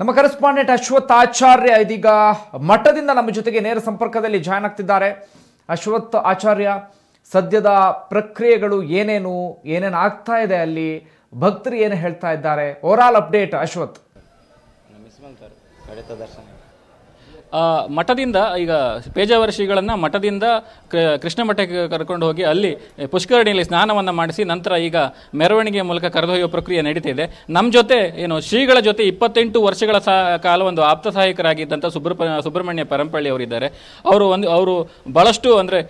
ನಮ್ಮ ಕರೆಸ್ಪಾಂಡೆಂಟ್ ಅಶ್ವಥ್ ಆಚಾರ್ಯ ಇದೀಗ ಮಠದಿಂದ ನಮ್ಮ ಜೊತೆಗೆ ನೇರ ಸಂಪರ್ಕದಲ್ಲಿ ಜಾಯ್ನ್ ಆಗ್ತಿದ್ದಾರೆ. ಅಶ್ವಥ್ ಆಚಾರ್ಯ, ಸದ್ಯದ ಪ್ರಕ್ರಿಯೆಗಳು ಏನೇನು ಏನೇನು ಆಗ್ತಾ ಇದೆ ಅಲ್ಲಿ? ಭಕ್ತರು ಏನು ಹೇಳ್ತಾ ಇದ್ದಾರೆ? Overall update Ashwath. ದರ್ಶನ. ಮಠದಿಂದ ಈಗ ಪೇಜಾವರ ಶ್ರೀಗಳನ್ನು ಮಠದಿಂದ ಕೃಷ್ಣ ಮಠಕ್ಕೆ ಕರ್ಕೊಂಡು ಹೋಗಿ ಅಲ್ಲಿ ಪುಷ್ಕರಣಿಯಲ್ಲಿ ಸ್ನಾನವನ್ನು ಮಾಡಿಸಿ ನಂತರ ಈಗ ಮೆರವಣಿಗೆಯ ಮೂಲಕ ಕರೆದೊಯ್ಯುವ ಪ್ರಕ್ರಿಯೆ ನಡೀತಿದೆ ನಮ್ಮ ಜೊತೆ, ಏನು, ಶ್ರೀಗಳ ಜೊತೆ ಇಪ್ಪತ್ತೆಂಟು ವರ್ಷಗಳ ಸಾ, ಕಾಲ ಒಂದು ಆಪ್ತ ಸಹಾಯಕರಾಗಿದ್ದಂಥ ಸುಬ್ರಪ, ಸುಬ್ರಹ್ಮಣ್ಯ ಪರಂಪಳ್ಳಿ ಅವರಿದ್ದಾರೆ ಅವರು ಒಂದು, ಅವರು ಭಾಳಷ್ಟು ಅಂದರೆ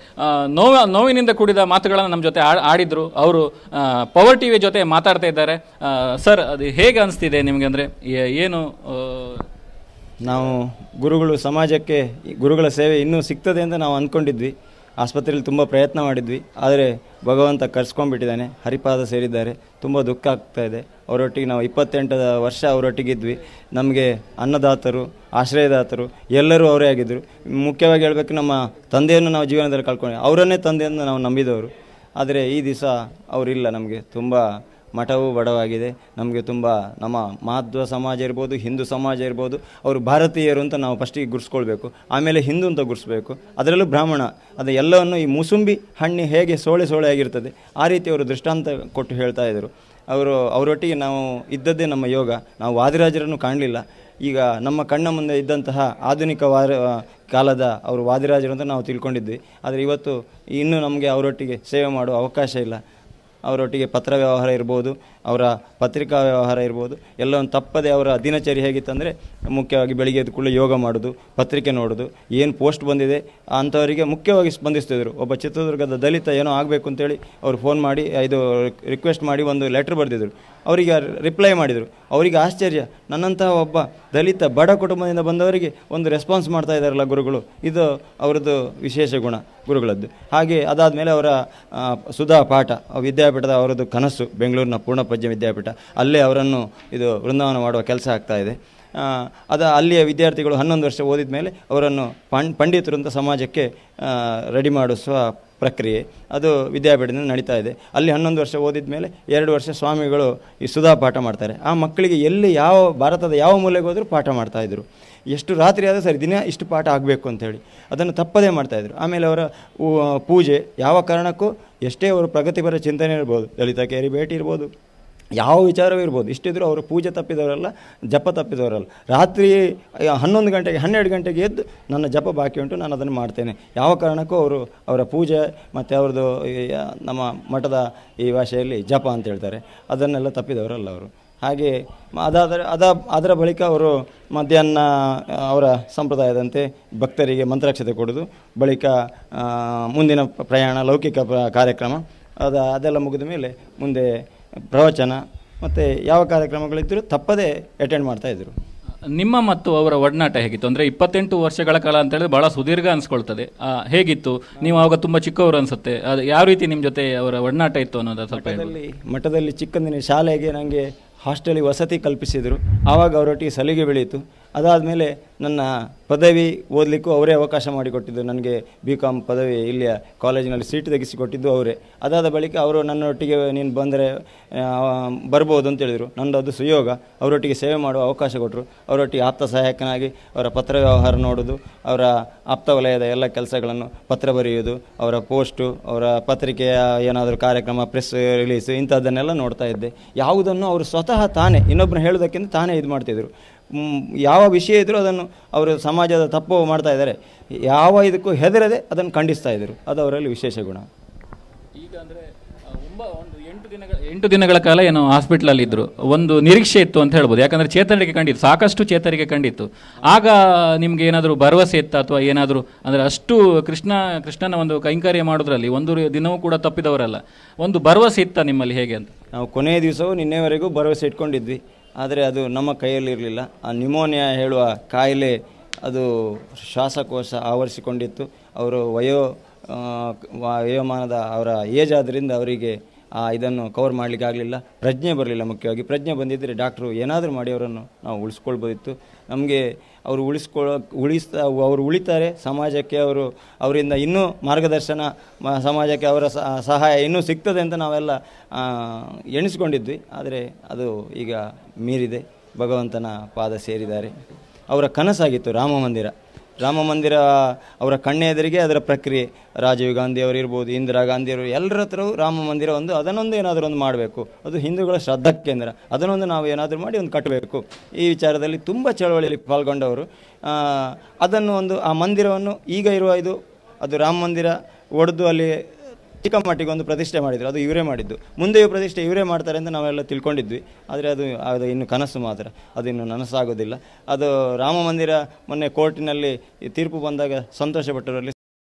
ನೋವ, ನೋವಿನಿಂದ ಕೂಡಿದ ಮಾತುಗಳನ್ನು ನಮ್ಮ ಜೊತೆ ಆಡಿದರು. ಅವರು ಪವರ್ ಟಿವಿ ಜೊತೆ ಮಾತಾಡ್ತಾ ಇದ್ದಾರೆ. ಸರ್, ಅದು ಹೇಗೆ ಅನಿಸ್ತಿದೆ ನಿಮಗೆ ಅಂದರೆ ಏನು ನಾವು ಗುರುಗಳು ಸಮಾಜಕ್ಕೆ ಗುರುಗಳ ಸೇವೆ ಇನ್ನೂ ಸಿಗ್ತದೆ ಅಂತ ನಾವು ಅಂದ್ಕೊಂಡಿದ್ವಿ ಆಸ್ಪತ್ರೆಯಲ್ಲಿ ತುಂಬ ಪ್ರಯತ್ನ ಮಾಡಿದ್ವಿ. ಆದರೆ ಭಗವಂತ ಕರ್ಸ್ಕೊಂಡ್ಬಿಟ್ಟಿದ್ದಾನೆ. ಹರಿಪಾದ ಸೇರಿದ್ದಾರೆ. ತುಂಬ ದುಃಖ ಆಗ್ತಾ ಇದೆ. ಅವರೊಟ್ಟಿಗೆ ನಾವು ಇಪ್ಪತ್ತೆಂಟು ವರ್ಷ ಅವರೊಟ್ಟಿಗಿದ್ವಿ. ನಮಗೆ ಅನ್ನದಾತರು, ಆಶ್ರಯದಾತರು ಎಲ್ಲರೂ ಅವರೇ ಆಗಿದ್ದರು. ಮುಖ್ಯವಾಗಿ ಹೇಳಬೇಕು, ನಮ್ಮ ತಂದೆಯನ್ನು ನಾವು ಜೀವನದಲ್ಲಿ ಕಳ್ಕೊಂಡು. ಅವರನ್ನೇ ತಂದೆಯನ್ನು ನಾವು ನಂಬಿದವರು. ಆದರೆ ಈ ದಿವಸ ಅವರಿಲ್ಲ ನಮಗೆ. ತುಂಬ ಮಠವು ಬಡವಾಗಿದೆ. ನಮಗೆ ತುಂಬ ನಮ್ಮ ಮಹತ್ವ ಸಮಾಜ ಇರ್ಬೋದು, ಹಿಂದೂ ಸಮಾಜ ಇರ್ಬೋದು, ಅವರು ಭಾರತೀಯರು ಅಂತ ನಾವು ಫಸ್ಟಿಗೆ ಗುರ್ಸ್ಕೊಳ್ಬೇಕು. ಆಮೇಲೆ ಹಿಂದೂ ಅಂತ ಗುರ್ಸ್ಬೇಕು. ಅದರಲ್ಲೂ ಬ್ರಾಹ್ಮಣ. ಅದು ಎಲ್ಲವನ್ನು ಈ ಮುಸುಂಬಿ ಹಣ್ಣು ಹೇಗೆ ಸೋಳೆ ಸೋಳೆ ಆಗಿರ್ತದೆ, ಆ ರೀತಿ ಅವರು ದೃಷ್ಟಾಂತ ಕೊಟ್ಟು ಹೇಳ್ತಾ ಇದ್ದರು ಅವರು, ಅವರೊಟ್ಟಿಗೆ ನಾವು ಇದ್ದದ್ದೇ ನಮ್ಮ ಯೋಗ. ನಾವು ವಾದಿರಾಜರನ್ನು ಕಾಣಲಿಲ್ಲ. ಈಗ ನಮ್ಮ ಕಣ್ಣ ಮುಂದೆ ಇದ್ದಂತಹ ಆಧುನಿಕ ವಾರ, ಕಾಲದ ಅವರು ವಾದಿರಾಜರು ಅಂತ ನಾವು ತಿಳ್ಕೊಂಡಿದ್ವಿ. ಆದರೆ ಇವತ್ತು ಇನ್ನೂ ನಮಗೆ ಅವರೊಟ್ಟಿಗೆ ಸೇವೆ ಮಾಡುವ ಅವಕಾಶ ಇಲ್ಲ. ಅವರೊಟ್ಟಿಗೆ ಪತ್ರ ವ್ಯವಹಾರ ಇರ್ಬೋದು, ಅವರ ಪತ್ರಿಕಾ ವ್ಯವಹಾರ ಇರ್ಬೋದು, ಎಲ್ಲವನ್ನು ತಪ್ಪದೆ ಅವರ ದಿನಚರಿ ಹೇಗಿತ್ತಂದರೆ ಮುಖ್ಯವಾಗಿ ಬೆಳಿಗ್ಗೆ ಎದ್ದ ಕೂಡಲೇ ಯೋಗ ಮಾಡೋದು, ಪತ್ರಿಕೆ ನೋಡೋದು, ಏನು ಪೋಸ್ಟ್ ಬಂದಿದೆ ಅಂಥವರಿಗೆ ಮುಖ್ಯವಾಗಿ ಸ್ಪಂದಿಸ್ತಿದ್ರು. ಒಬ್ಬ ಚಿತ್ರದುರ್ಗದ ದಲಿತ ಏನೋ ಆಗಬೇಕು ಅಂತೇಳಿ ಅವರು ಫೋನ್ ಮಾಡಿ, ಇದು ರಿಕ್ವೆಸ್ಟ್ ಮಾಡಿ ಒಂದು ಲೆಟ್ರ್ ಬರೆದಿದ್ರು. ಅವರಿಗೆ ರಿಪ್ಲೈ ಮಾಡಿದರು. ಅವರಿಗೆ ಆಶ್ಚರ್ಯ, ನನ್ನಂತಹ ಒಬ್ಬ ದಲಿತ ಬಡ ಕುಟುಂಬದಿಂದ ಬಂದವರಿಗೆ ಒಂದು ರೆಸ್ಪಾನ್ಸ್ ಮಾಡ್ತಾ ಇದ್ದಾರಲ್ಲ ಗುರುಗಳು, ಇದು ಅವರದ್ದು ವಿಶೇಷ ಗುಣ ಗುರುಗಳದ್ದು. ಹಾಗೆ ಅದಾದಮೇಲೆ ಅವರ ಸುಧಾ ಪಾಠ ವಿದ್ಯಾಪೀಠದ ಅವರದ್ದು ಕನಸು, ಬೆಂಗಳೂರಿನ ಪೂರ್ಣಪಜ್ಯ ವಿದ್ಯಾಪೀಠ. ಅಲ್ಲೇ ಅವರನ್ನು ಇದು ವೃಂದಾವನ ಮಾಡುವ ಕೆಲಸ ಆಗ್ತಾ ಇದೆ. ಅದು ಅಲ್ಲಿಯ ವಿದ್ಯಾರ್ಥಿಗಳು ಹನ್ನೊಂದು ವರ್ಷ ಓದಿದ ಮೇಲೆ ಅವರನ್ನು ಪಂಡಿತರಂತ ಸಮಾಜಕ್ಕೆ ರೆಡಿ ಮಾಡಿಸುವ ಪ್ರಕ್ರಿಯೆ. ಅದು ವಿದ್ಯಾಪೀಠದಿಂದ ನಡೀತಾ ಇದೆ. ಅಲ್ಲಿ ಹನ್ನೊಂದು ವರ್ಷ ಓದಿದ ಮೇಲೆ ಎರಡು ವರ್ಷ ಸ್ವಾಮಿಗಳು ಈ ಸುಧಾ ಪಾಠ ಮಾಡ್ತಾರೆ. ಆ ಮಕ್ಕಳಿಗೆ ಎಲ್ಲಿ ಯಾವ ಭಾರತದ ಯಾವ ಮೂಲೆಗೆ ಹೋದರೂ ಪಾಠ ಮಾಡ್ತಾಯಿದ್ರು ಎಷ್ಟು ರಾತ್ರಿ ಆದರೂ ಸರಿ, ದಿನ ಇಷ್ಟು ಪಾಠ ಆಗಬೇಕು ಅಂತೇಳಿ ಅದನ್ನು ತಪ್ಪದೇ ಮಾಡ್ತಾಯಿದ್ರು ಆಮೇಲೆ ಅವರ ಪೂಜೆ ಯಾವ ಕಾರಣಕ್ಕೂ ಎಷ್ಟೇ ಅವರು ಪ್ರಗತಿಪರ ಚಿಂತನೆ ಇರ್ಬೋದು ದಲಿತ ಕೇರಿ ಭೇಟಿ ಇರ್ಬೋದು. ಯಾವ ವಿಚಾರವೂ ಇರ್ಬೋದು. ಇಷ್ಟಿದ್ರು ಅವರು ಪೂಜೆ ತಪ್ಪಿದವರಲ್ಲ, ಜಪ ತಪ್ಪಿದವರಲ್ಲ. ರಾತ್ರಿ ಹನ್ನೊಂದು ಗಂಟೆಗೆ, ಹನ್ನೆರಡು ಗಂಟೆಗೆ ಎದ್ದು ನನ್ನ ಜಪ ಬಾಕಿ ಉಂಟು, ನಾನು ಅದನ್ನು ಮಾಡ್ತೇನೆ. ಯಾವ ಕಾರಣಕ್ಕೂ ಅವರು ಅವರ ಪೂಜೆ ಮತ್ತು ಅವ್ರದ್ದು ನಮ್ಮ ಮಠದ ಈ ಭಾಷೆಯಲ್ಲಿ ಜಪ ಅಂತ ಹೇಳ್ತಾರೆ. ಅದನ್ನೆಲ್ಲ ತಪ್ಪಿದವರಲ್ಲ ಅವರು. ಹಾಗೆ ಅದಾದರೆ, ಅದ, ಅದರ ಬಳಿಕ ಅವರು ಮಧ್ಯಾಹ್ನ ಅವರ ಸಂಪ್ರದಾಯದಂತೆ ಭಕ್ತರಿಗೆ ಮಂತ್ರಾಕ್ಷತೆ ಕೊಡೋದು. ಬಳಿಕ ಮುಂದಿನ ಪ್ರಯಾಣ, ಲೌಕಿಕ ಕಾರ್ಯಕ್ರಮ, ಅದ, ಅದೆಲ್ಲ ಮುಗಿದ ಮೇಲೆ ಮುಂದೆ ಪ್ರವಚನ ಮತ್ತು ಯಾವ ಕಾರ್ಯಕ್ರಮಗಳಿದ್ದರೂ ತಪ್ಪದೇ ಅಟೆಂಡ್ ಮಾಡ್ತಾಯಿದ್ರು ನಿಮ್ಮ ಮತ್ತು ಅವರ ಒಡನಾಟ ಹೇಗಿತ್ತು? ಅಂದರೆ ಇಪ್ಪತ್ತೆಂಟು ವರ್ಷಗಳ ಕಾಲ ಅಂತ ಹೇಳಿದ್ರೆ ಬಹಳ ಸುದೀರ್ಘ ಅನಿಸ್ಕೊಳ್ತದೆ. ಹೇಗಿತ್ತು? ನೀವು ಆವಾಗ ತುಂಬ ಚಿಕ್ಕವರು ಅನಿಸುತ್ತೆ. ಅದು ಯಾವ ರೀತಿ ನಿಮ್ಮ ಜೊತೆ ಅವರ ಒಡನಾಟ ಇತ್ತು ಅನ್ನೋದು ಸ್ವಲ್ಪ. ಮಠದಲ್ಲಿ ಮಠದಲ್ಲಿ ಚಿಕ್ಕಂದಿನ ಶಾಲೆಗೆ ನನಗೆ ಹಾಸ್ಟೆಲಿಗೆ ವಸತಿ ಕಲ್ಪಿಸಿದರು. ಆವಾಗ ಅವರೊಟ್ಟಿಗೆ ಸಲಿಗೆ ಬೆಳೆಯಿತು. ಅದಾದಮೇಲೆ ನನ್ನ ಪದವಿ ಓದಲಿಕ್ಕೂ ಅವರೇ ಅವಕಾಶ ಮಾಡಿಕೊಟ್ಟಿದ್ದು. ನನಗೆ ಬಿ ಕಾಮ್ ಪದವಿ ಇಲ್ಲಿಯ ಕಾಲೇಜಿನಲ್ಲಿ ಸೀಟ್ ತೆಗೆಸಿಕೊಟ್ಟಿದ್ದು ಅವರೇ. ಅದಾದ ಬಳಿಕ ಅವರು ನನ್ನೊಟ್ಟಿಗೆ ನೀನು ಬಂದರೆ ಬರ್ಬೋದು ಅಂತ ಹೇಳಿದರು. ನಂದು ಅದು ಸುಯೋಗ. ಅವರೊಟ್ಟಿಗೆ ಸೇವೆ ಮಾಡುವ ಅವಕಾಶ ಕೊಟ್ಟರು. ಅವರೊಟ್ಟಿಗೆ ಆಪ್ತ ಸಹಾಯಕನಾಗಿ ಅವರ ಪತ್ರ ವ್ಯವಹಾರ ನೋಡೋದು, ಅವರ ಆಪ್ತ ವಲಯದ ಎಲ್ಲ ಕೆಲಸಗಳನ್ನು ಪತ್ರ ಬರೆಯುವುದು ಅವರ ಪೋಸ್ಟು, ಅವರ ಪತ್ರಿಕೆಯ ಏನಾದರೂ ಕಾರ್ಯಕ್ರಮ, ಪ್ರೆಸ್ ರಿಲೀಸ್ ಇಂಥದ್ದನ್ನೆಲ್ಲ ನೋಡ್ತಾ ಇದ್ದೆ. ಯಾವುದನ್ನು ಅವರು ಸ್ವತಃ ತಾನೇ ಇನ್ನೊಬ್ಬರು ಹೇಳೋದಕ್ಕಿಂತ ತಾನೇ ಇದು ಮಾಡ್ತಿದ್ರು. ಯಾವ ವಿಷಯ ಇದ್ದರೂ ಅದನ್ನು ಅವರು ಸಮಾಜದ ತಪ್ಪು ಮಾಡ್ತಾ ಇದ್ದಾರೆ. ಯಾವ ಇದಕ್ಕೂ ಹೆದರದೆ ಅದನ್ನು ಖಂಡಿಸ್ತಾ ಇದ್ದರು. ಅದು ಅವರಲ್ಲಿ ವಿಶೇಷ ಗುಣ. ಈಗ ಅಂದರೆ ಎಂಟು ದಿನಗಳ ಎಂಟು ದಿನಗಳ ಕಾಲ ಏನು ಹಾಸ್ಪಿಟ್ಲಲ್ಲಿ ಇದ್ದರು ಒಂದು ನಿರೀಕ್ಷೆ ಇತ್ತು ಅಂತ ಹೇಳ್ಬೋದು. ಯಾಕಂದರೆ ಚೇತರಿಕೆ ಕಂಡಿತ್ತು. ಸಾಕಷ್ಟು ಚೇತರಿಕೆ ಕಂಡಿತ್ತು. ಆಗ ನಿಮ್ಗೆ ಏನಾದರೂ ಭರವಸೆ ಇತ್ತು ಅಥವಾ ಏನಾದರೂ ಅಂದರೆ ಅಷ್ಟು ಕೃಷ್ಣ ಕೃಷ್ಣನ ಒಂದು ಕೈಂಕರ್ಯ ಮಾಡೋದ್ರಲ್ಲಿ ಒಂದು ದಿನವೂ ಕೂಡ ತಪ್ಪಿದವರಲ್ಲ. ಒಂದು ಭರವಸೆ ಇತ್ತ ನಿಮ್ಮಲ್ಲಿ ಹೇಗೆ ಅಂತ? ನಾವು ಕೊನೆಯ ದಿವಸವೂ ನಿನ್ನೆವರೆಗೂ ಭರವಸೆ ಇಟ್ಕೊಂಡಿದ್ವಿ. ಆದರೆ ಅದು ನಮ್ಮ ಕೈಯಲ್ಲಿರಲಿಲ್ಲ. ಆ ನ್ಯುಮೋನಿಯಾ ಹೇಳುವ ಕಾಯಿಲೆ ಅದು ಶ್ವಾಸಕೋಶ ಆವರಿಸಿಕೊಂಡಿತ್ತು. ಅವರು ವಯೋ ವಯೋಮಾನದ ಅವರ ಏಜ್ ಆದ್ದರಿಂದ ಅವರಿಗೆ ಇದನ್ನು ಕವರ್ ಮಾಡಲಿಕ್ಕೆ ಆಗಲಿಲ್ಲ. ಪ್ರಜ್ಞೆ ಬರಲಿಲ್ಲ ಮುಖ್ಯವಾಗಿ. ಪ್ರಜ್ಞೆ ಬಂದಿದ್ದರೆ ಡಾಕ್ಟ್ರು ಏನಾದರೂ ಮಾಡಿ ಅವರನ್ನು ನಾವು ಉಳಿಸ್ಕೊಳ್ಬೋದಿತ್ತು. ನಮಗೆ ಅವರು ಉಳಿಸ್ಕೊಳ್ಳೋ ಉಳಿಸ್ತಾ, ಅವರು ಉಳಿತಾರೆ. ಸಮಾಜಕ್ಕೆ ಅವರು, ಅವರಿಂದ ಇನ್ನೂ ಮಾರ್ಗದರ್ಶನ ಸಮಾಜಕ್ಕೆ ಅವರ ಸಹಾಯ ಇನ್ನೂ ಸಿಗ್ತದೆ ಅಂತ ನಾವೆಲ್ಲ ಎಣಿಸ್ಕೊಂಡಿದ್ವಿ. ಆದರೆ ಅದು ಈಗ ಮೀರಿದೆ. ಭಗವಂತನ ಪಾದ ಸೇರಿದ್ದಾರೆ. ಅವರ ಕನಸಾಗಿತ್ತು ರಾಮ ಮಂದಿರ. ರಾಮ ಮಂದಿರ ಅವರ ಕಣ್ಣೆದರಿಗೆ ಅದರ ಪ್ರಕ್ರಿಯೆ. ರಾಜೀವ್ ಗಾಂಧಿ ಅವರು ಇರ್ಬೋದು, ಇಂದಿರಾ ಗಾಂಧಿ ಅವರು ಎಲ್ಲರ ಹತ್ರವೂ ರಾಮ ಮಂದಿರ ಒಂದು, ಅದನ್ನೊಂದು ಏನಾದರೂ ಒಂದು ಮಾಡಬೇಕು. ಅದು ಹಿಂದೂಗಳ ಶ್ರದ್ಧಾ ಕೇಂದ್ರ ಅದನ್ನೊಂದು ನಾವು ಏನಾದರೂ ಮಾಡಿ ಒಂದು ಕಟ್ಟಬೇಕು. ಈ ವಿಚಾರದಲ್ಲಿ ತುಂಬ ಚಳವಳಿಯಲ್ಲಿ ಪಾಲ್ಗೊಂಡವರು. ಅದನ್ನು ಒಂದು, ಆ ಮಂದಿರವನ್ನು ಈಗ ಇರುವ ಇದು, ಅದು ರಾಮ ಮಂದಿರ ಒಡೆದು ಅಲ್ಲಿ ಚಿಕ್ಕ ಮಟ್ಟಿಗೆ ಒಂದು ಪ್ರತಿಷ್ಠೆ ಮಾಡಿದ್ರು, ಅದು ಇವರೇ ಮಾಡಿದ್ದು. ಮುಂದೆಯೂ ಪ್ರತಿಷ್ಠೆ ಇವರೇ ಮಾಡ್ತಾರೆ ಅಂತ ನಾವೆಲ್ಲ ತಿಳ್ಕೊಂಡಿದ್ವಿ. ಆದರೆ ಅದು ಅದು ಇನ್ನು ಕನಸು ಮಾತ್ರ. ಅದು ಇನ್ನು ನನಸಾಗೋದಿಲ್ಲ. ಅದು ರಾಮ ಮಂದಿರ ಮೊನ್ನೆ ಕೋರ್ಟಿನಲ್ಲಿ ತೀರ್ಪು ಬಂದಾಗ ಸಂತೋಷಪಟ್ಟವರಲ್ಲಿ